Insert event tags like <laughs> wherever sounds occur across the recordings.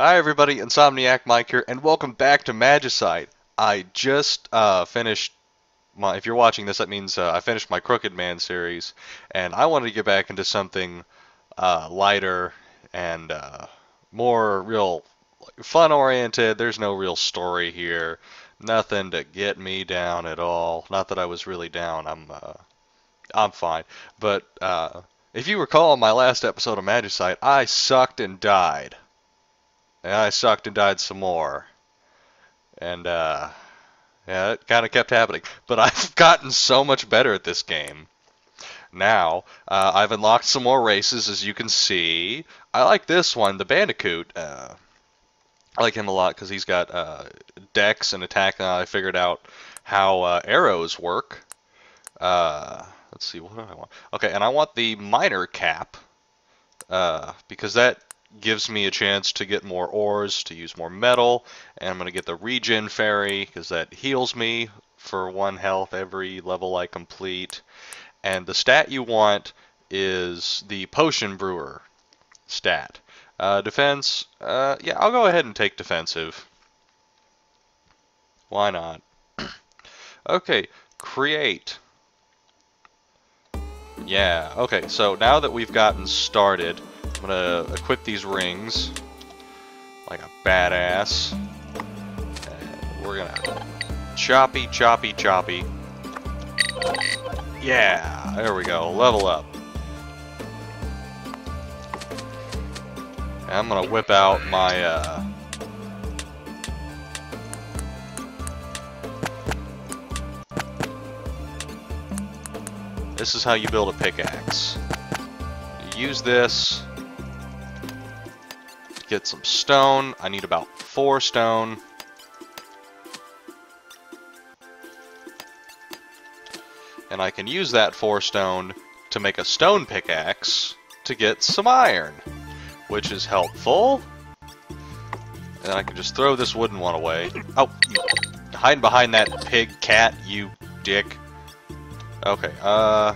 Hi everybody, Insomniac Mike here, and welcome back to Magicite. I just uh, finished my, if you're watching this, that means uh, I finished my Crooked Man series, and I wanted to get back into something uh, lighter and uh, more real fun-oriented. There's no real story here, nothing to get me down at all. Not that I was really down, I'm, uh, I'm fine. But uh, if you recall my last episode of Magicite, I sucked and died. I sucked and died some more. And, uh, yeah, it kind of kept happening. But <laughs> I've gotten so much better at this game. Now, uh, I've unlocked some more races, as you can see. I like this one, the Bandicoot. Uh, I like him a lot because he's got uh, dex and attack. Now I figured out how uh, arrows work. Uh, let's see, what do I want? Okay, and I want the miner cap uh, because that gives me a chance to get more ores, to use more metal, and I'm going to get the regen fairy because that heals me for one health every level I complete. And the stat you want is the potion brewer stat. Uh, defense, uh, yeah, I'll go ahead and take defensive. Why not? <clears throat> okay, create. Yeah, okay, so now that we've gotten started, I'm gonna equip these rings like a badass. And we're gonna choppy, choppy, choppy. Yeah, there we go, level up. And I'm gonna whip out my, uh, This is how you build a pickaxe. Use this, get some stone. I need about four stone. And I can use that four stone to make a stone pickaxe to get some iron, which is helpful. And I can just throw this wooden one away. Oh, hide behind that pig cat, you dick. Okay, uh,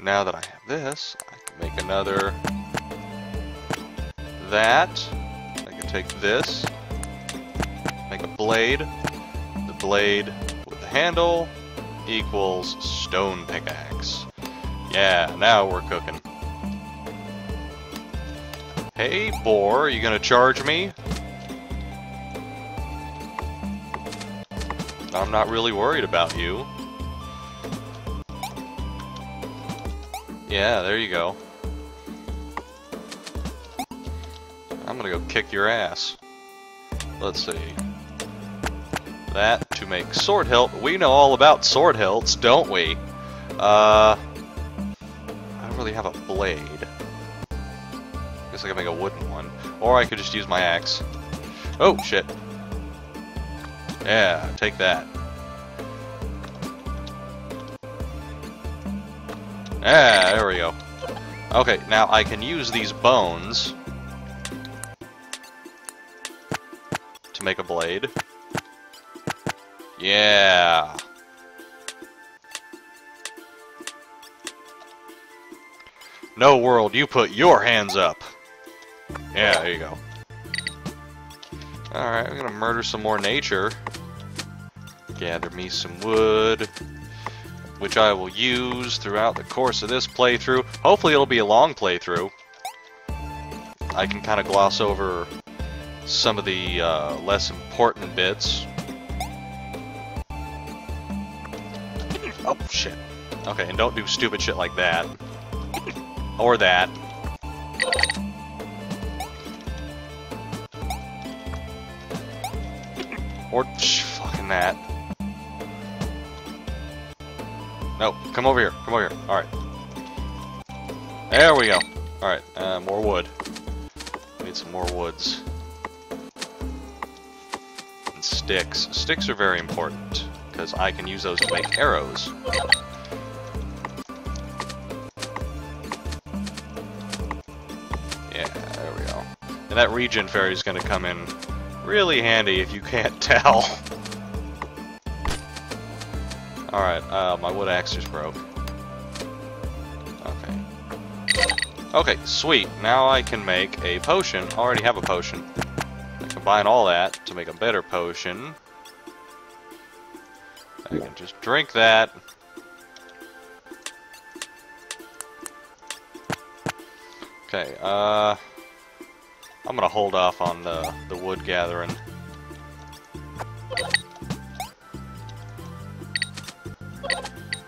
now that I have this, I can make another that. I can take this, make a blade. The blade with the handle equals stone pickaxe. Yeah, now we're cooking. Hey, boar, are you gonna charge me? I'm not really worried about you. Yeah, there you go. Gonna go kick your ass. Let's see. That to make sword hilt. We know all about sword hilts, don't we? Uh, I don't really have a blade. Guess I can make a wooden one. Or I could just use my axe. Oh, shit. Yeah, take that. Yeah, there we go. Okay, now I can use these bones to make a blade. Yeah. No world, you put your hands up. Yeah, there you go. Alright, I'm gonna murder some more nature. Gather me some wood, which I will use throughout the course of this playthrough. Hopefully it'll be a long playthrough. I can kind of gloss over some of the uh, less important bits. Oh, shit. Okay, and don't do stupid shit like that. Or that. Or sh fucking that. No, come over here. Come over here. Alright. There we go. Alright, uh, more wood. Need some more woods. Sticks. Sticks are very important, because I can use those to make arrows. Yeah, there we go. And that regen fairy is going to come in really handy if you can't <laughs> tell. Alright, uh, my wood axe just broke. Okay. Okay, sweet. Now I can make a potion. I already have a potion. Combine all that to make a better potion. I can just drink that. Okay, uh... I'm gonna hold off on the, the wood gathering.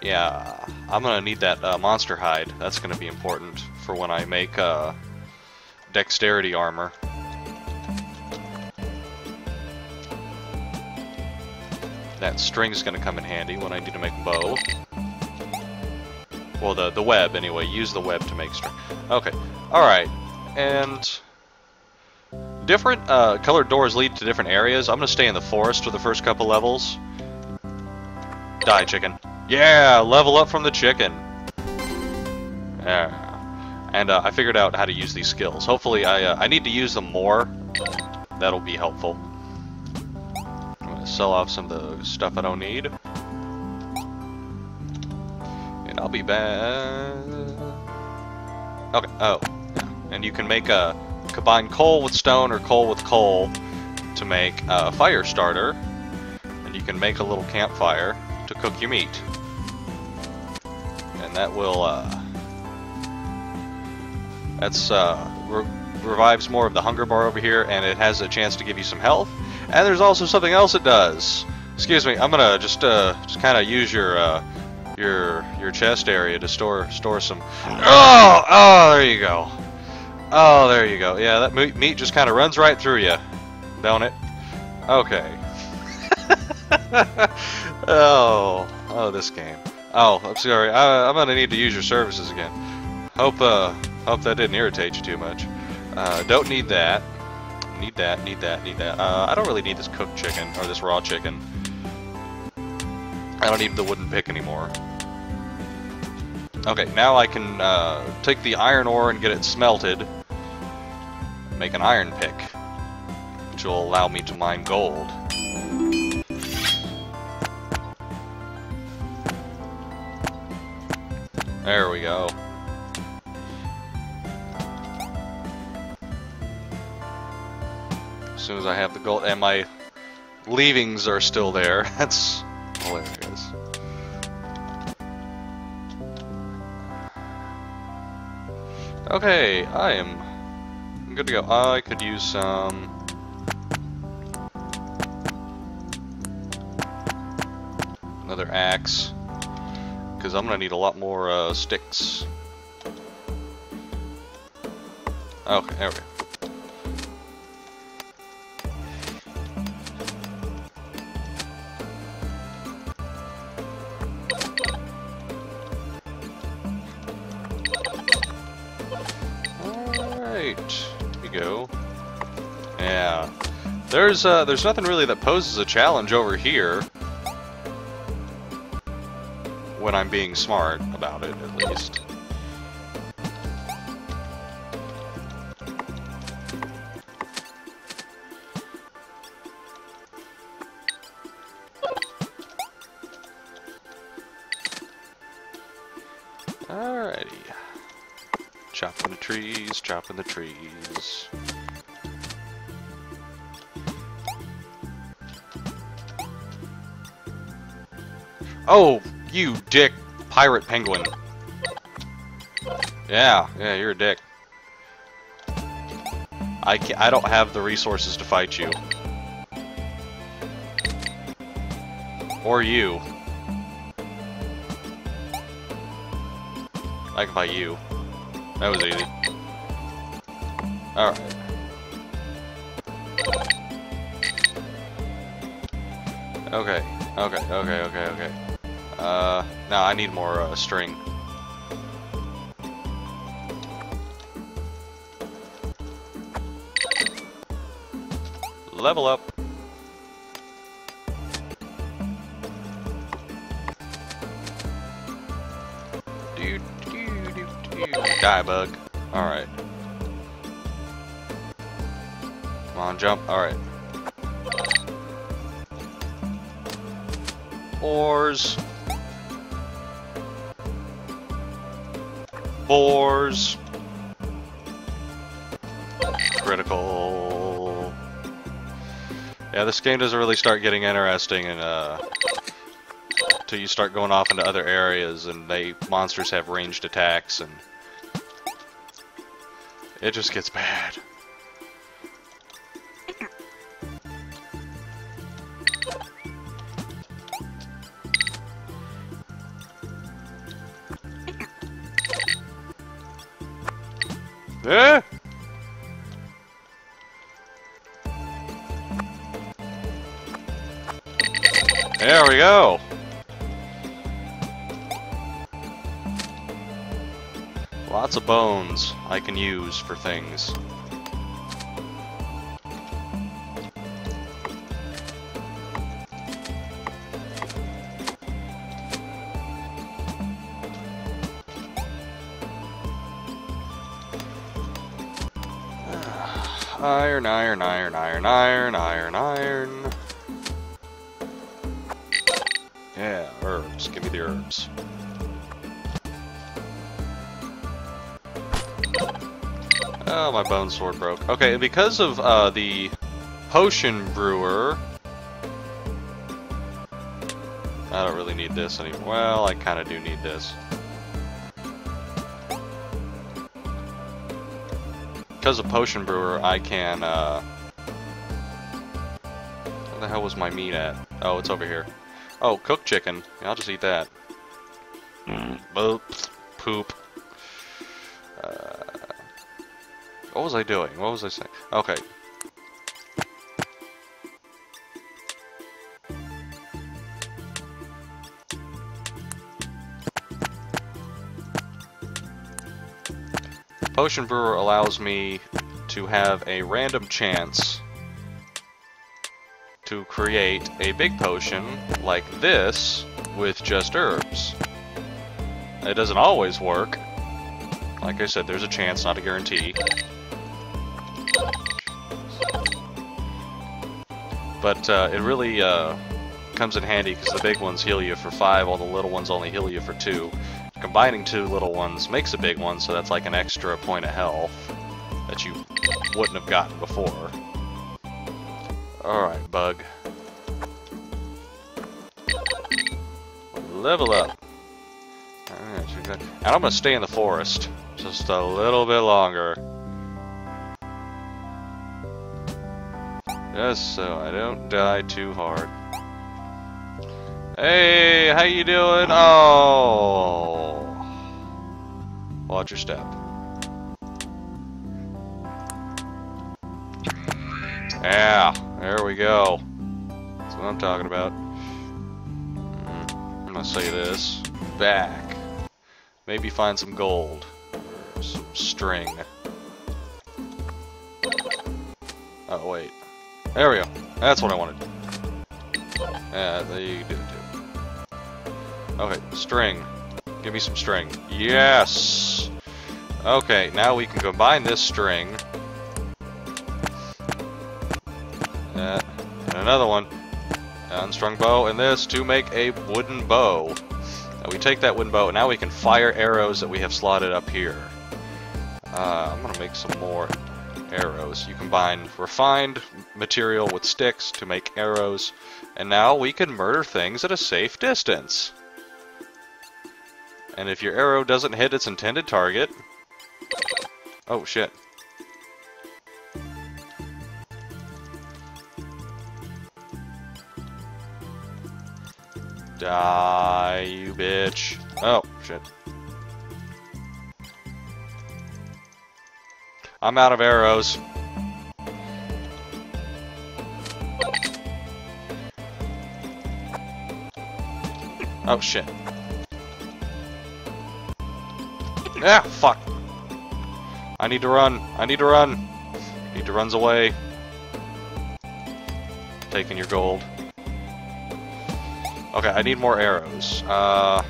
Yeah, I'm gonna need that uh, monster hide. That's gonna be important for when I make uh, dexterity armor. That string's gonna come in handy when I need to make bow. Well, the, the web, anyway. Use the web to make string. Okay, alright. And... Different uh, colored doors lead to different areas. I'm gonna stay in the forest for the first couple levels. Die, chicken. Yeah, level up from the chicken. Yeah. And uh, I figured out how to use these skills. Hopefully, I uh, I need to use them more. That'll be helpful. Sell off some of the stuff I don't need. And I'll be back. Okay, oh. And you can make a combine coal with stone or coal with coal to make a fire starter. And you can make a little campfire to cook your meat. And that will, uh, that's, uh, revives more of the hunger bar over here, and it has a chance to give you some health. And there's also something else it does. Excuse me, I'm gonna just, uh, just kind of use your, uh, your, your chest area to store, store some, oh, oh, there you go. Oh, there you go. Yeah, that meat just kind of runs right through you, don't it? Okay. <laughs> oh, oh, this game. Oh, I'm sorry. I, am gonna need to use your services again. Hope, uh, hope that didn't irritate you too much. Uh, don't need that. Need that. Need that. Need that. Uh, I don't really need this cooked chicken or this raw chicken. I don't need the wooden pick anymore. Okay, now I can uh, take the iron ore and get it smelted. Make an iron pick, which will allow me to mine gold. There we go. Soon as I have the gold, and my leavings are still there, <laughs> that's hilarious. Okay, I am good to go. I could use some... Another axe because I'm going to need a lot more uh, sticks. Okay, there we go. There's uh, there's nothing really that poses a challenge over here when I'm being smart about it, at least. Alrighty. Chopping the trees, chopping the trees. Oh, you dick pirate penguin. Yeah, yeah, you're a dick. I I don't have the resources to fight you. Or you. I can fight you. That was easy. Alright. Okay, okay, okay, okay, okay. Uh, no, I need more uh, string. Level up. Do, do, do, do. Die, bug. Alright. Come on, jump. Alright. Ores. boars. Critical. Yeah, this game doesn't really start getting interesting and uh, until you start going off into other areas and they monsters have ranged attacks and it just gets bad. There we go. Lots of bones I can use for things. Iron, iron, iron, iron, iron, iron, iron. Yeah, herbs. Give me the herbs. Oh, my bone sword broke. Okay, because of uh, the potion brewer... I don't really need this anymore. Well, I kind of do need this. Because of potion brewer, I can, uh... Where the hell was my meat at? Oh, it's over here. Oh, cooked chicken. Yeah, I'll just eat that. Boop. Poop. Uh, what was I doing? What was I saying? Okay. Potion Brewer allows me to have a random chance to create a big potion like this with just herbs. It doesn't always work. Like I said, there's a chance, not a guarantee. But uh, it really uh, comes in handy because the big ones heal you for 5, while the little ones only heal you for 2. Combining two little ones makes a big one, so that's like an extra point of health that you wouldn't have gotten before. Alright, bug. Level up. And I'm gonna stay in the forest just a little bit longer. Just so I don't die too hard. Hey, how you doing? Oh. Watch your step. Yeah, there we go. That's what I'm talking about. Mm-hmm. I'm gonna say this. Back. Maybe find some gold. Some string. Oh, wait. There we go. That's what I wanted. Yeah, there you too. Okay, string. Give me some string. Yes! Okay, now we can combine this string. Uh, and another one. Unstrung bow and this to make a wooden bow. Now we take that wooden bow and now we can fire arrows that we have slotted up here. Uh, I'm gonna make some more arrows. You combine refined material with sticks to make arrows, and now we can murder things at a safe distance. And if your arrow doesn't hit its intended target... Oh, shit. Die, you bitch. Oh, shit. I'm out of arrows. Oh shit. Ah, fuck. I need to run. I need to run. Need to runs away. Taking your gold. Okay, I need more arrows. Uh,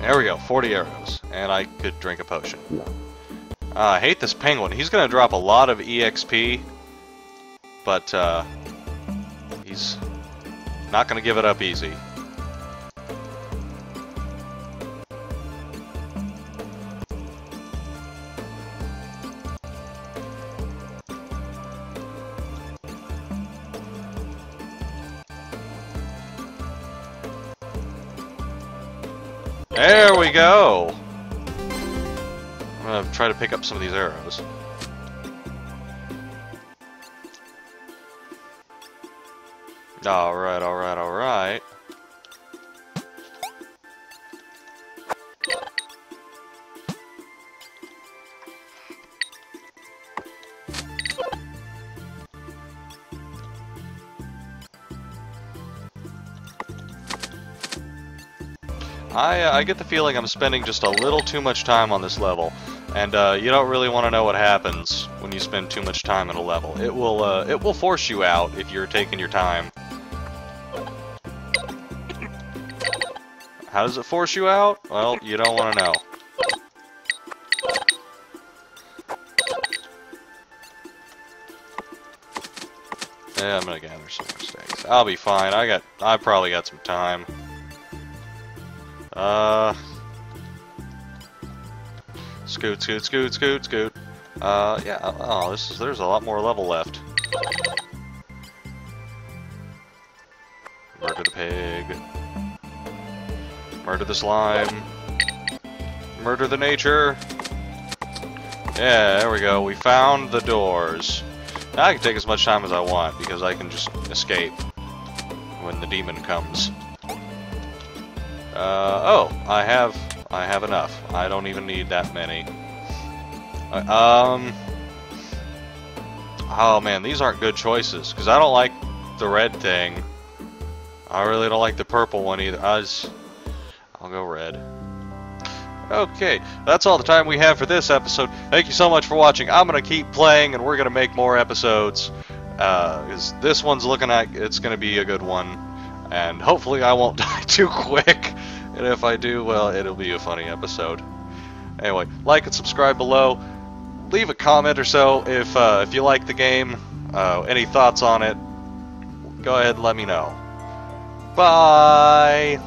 there we go, 40 arrows. And I could drink a potion. Uh, I hate this penguin. He's gonna drop a lot of EXP. But, uh, he's not gonna give it up easy. Go! I'm gonna try to pick up some of these arrows. Alright, alright, alright. I, uh, I get the feeling I'm spending just a little too much time on this level, and uh, you don't really want to know what happens when you spend too much time in a level. It will uh, it will force you out if you're taking your time. How does it force you out? Well, you don't want to know. Yeah, I'm gonna gather some mistakes. I'll be fine. I got, I probably got some time. Uh, scoot, scoot, scoot, scoot, scoot. Uh, yeah. Oh, this is. There's a lot more level left. Murder the pig. Murder the slime. Murder the nature. Yeah, there we go. We found the doors. Now I can take as much time as I want because I can just escape when the demon comes. Uh, oh, I have, I have enough. I don't even need that many. Uh, um, oh man, these aren't good choices, because I don't like the red thing. I really don't like the purple one either. I just, I'll go red. Okay, that's all the time we have for this episode. Thank you so much for watching. I'm going to keep playing, and we're going to make more episodes. Uh, this one's looking like it's going to be a good one. And hopefully I won't <laughs> die too quick. And if I do, well, it'll be a funny episode. Anyway, like and subscribe below. Leave a comment or so if uh, if you like the game. Uh, any thoughts on it? Go ahead let me know. Bye!